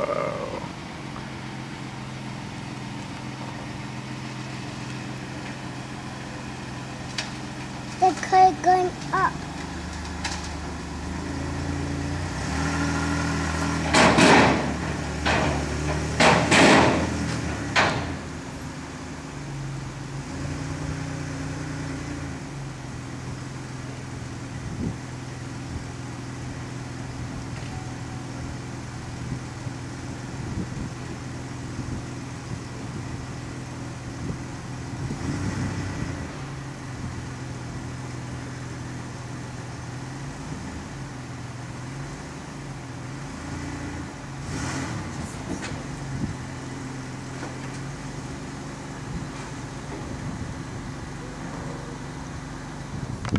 Whoa. The car going up. 那